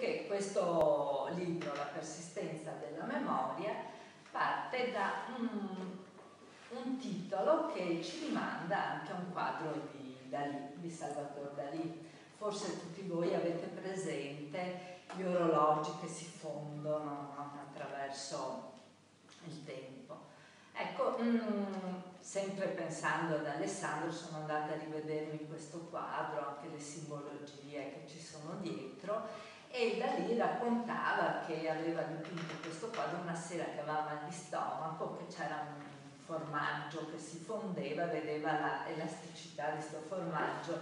perché questo libro, La persistenza della memoria, parte da un, un titolo che ci rimanda anche a un quadro di Dalì, di Salvatore Dalì. Forse tutti voi avete presente gli orologi che si fondono no? attraverso il tempo. Ecco, mh, mm, sempre pensando ad Alessandro sono andata a rivedermi questo quadro, anche le simbologie che ci sono dietro e da lì raccontava che aveva dipinto questo quadro una sera che aveva mal di stomaco, che c'era un formaggio che si fondeva, vedeva l'elasticità di questo formaggio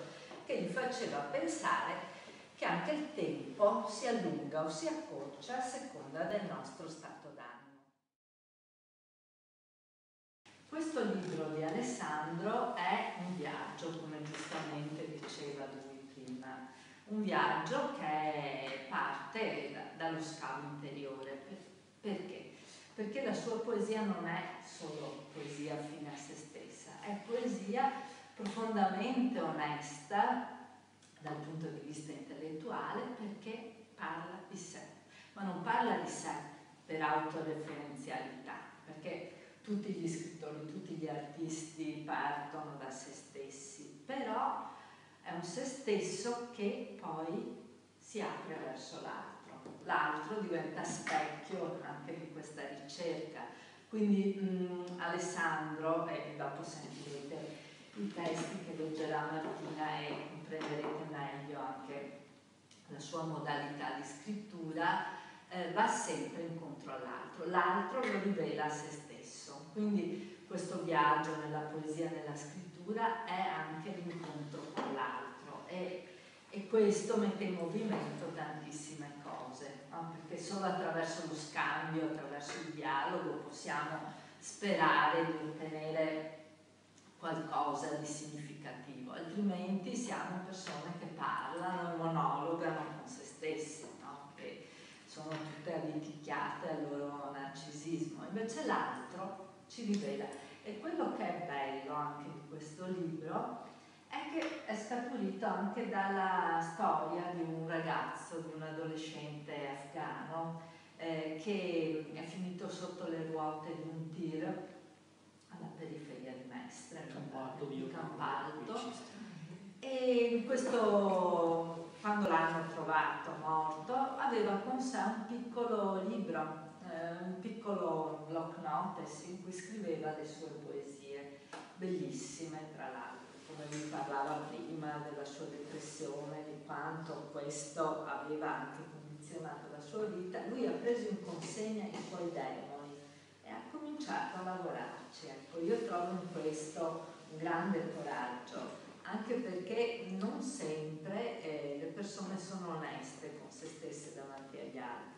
che gli faceva pensare che anche il tempo si allunga o si accorcia a seconda del nostro stato d'animo. Questo libro di Alessandro è un viaggio, come giustamente diceva prima, un viaggio che parte da, dallo scavo interiore. Perché? Perché la sua poesia non è solo poesia fine a se stessa, è poesia profondamente onesta dal punto di vista intellettuale perché parla di sé, ma non parla di sé per autoreferenzialità, perché tutti gli scrittori, tutti gli artisti partono da se stessi, però è un se stesso che poi si apre verso l'altro. L'altro diventa specchio anche di questa ricerca. Quindi mh, mm, Alessandro, e dopo sentirete i testi che leggerà Martina e comprenderete meglio anche la sua modalità di scrittura, eh, va sempre incontro all'altro. L'altro lo rivela a se stesso quindi questo viaggio nella poesia, nella scrittura è anche l'incontro con l'altro e, e, questo mette in movimento tantissime cose, no? perché solo attraverso lo scambio, attraverso il dialogo possiamo sperare di ottenere qualcosa di significativo, altrimenti siamo persone che parlano monologano con se stessi, no? che sono tutte avviticchiate al loro narcisismo. Invece l'altro ci rivela. E quello che è bello anche di questo libro è che è scaturito anche dalla storia di un ragazzo, di un adolescente afgano eh, che è finito sotto le ruote di un tir alla periferia di Mestre, Campalto, di Campalto. E questo, quando l'hanno trovato morto, aveva con sé un piccolo libro eh, un piccolo block notes in cui scriveva le sue poesie, bellissime tra l'altro, come vi parlava prima della sua depressione, di quanto questo aveva anche condizionato la sua vita, lui ha preso in consegna i suoi demoni e ha cominciato a lavorarci. Ecco, io trovo in questo un grande coraggio, anche perché non sempre eh, le persone sono oneste con se stesse davanti agli altri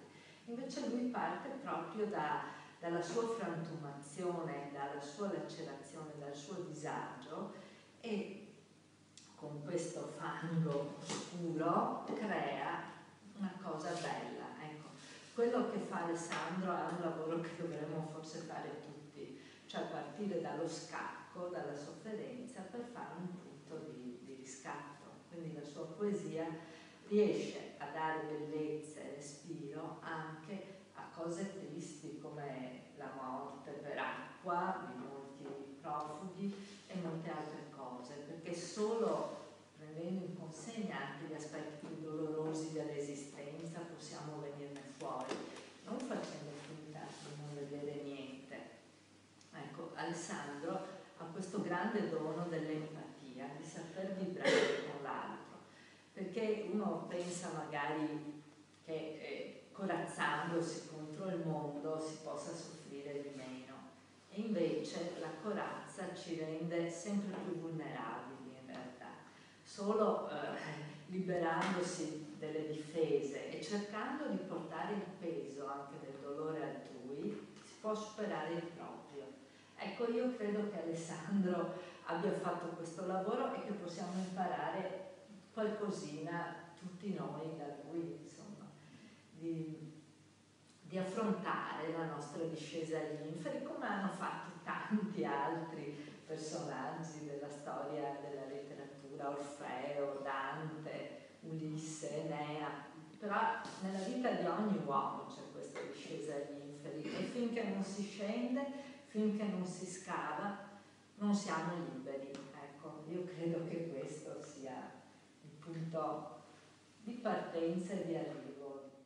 Invece lui parte proprio da, dalla sua frantumazione, dalla sua lacerazione, dal suo disagio e con questo fango scuro crea una cosa bella. Ecco, quello che fa Alessandro è un lavoro che dovremmo forse fare tutti, cioè partire dallo scacco, dalla sofferenza per fare un punto di, di riscatto. Quindi la sua poesia riesce a dare bellezza e respiro anche a cose tristi come la morte per acqua di molti profughi e molte altre cose, perché solo prendendo in consegna anche gli aspetti più dolorosi dell'esistenza possiamo venirne fuori, non facendo finta di non vedere niente. Ecco, Alessandro ha questo grande dono dell'empatia, di saper vibrare con l'altro uno pensa magari che eh, corazzandosi contro il mondo si possa soffrire di meno e invece la corazza ci rende sempre più vulnerabili in realtà. Solo eh, liberandosi delle difese e cercando di portare il peso anche del dolore altrui si può superare il proprio. Ecco, io credo che Alessandro abbia fatto questo lavoro e che possiamo imparare qualcosina tutti noi da lui, insomma, di, di affrontare la nostra discesa agli inferi come hanno fatto tanti altri personaggi della storia della letteratura, Orfeo, Dante, Ulisse, Enea, però nella vita di ogni uomo c'è questa discesa agli inferi e finché non si scende, finché non si scava, non siamo liberi. Ecco, io credo che questo sia punto di partenza e di arrivo